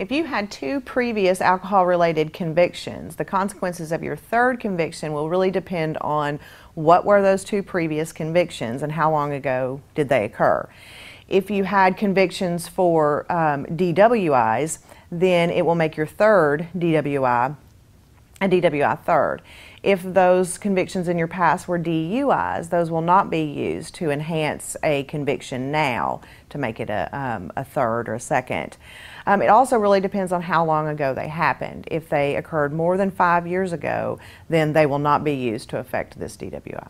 If you had two previous alcohol related convictions, the consequences of your third conviction will really depend on what were those two previous convictions and how long ago did they occur. If you had convictions for um, DWIs, then it will make your third DWI a DWI third. If those convictions in your past were DUIs, those will not be used to enhance a conviction now to make it a, um, a third or a second. Um, it also really depends on how long ago they happened. If they occurred more than five years ago, then they will not be used to affect this DWI.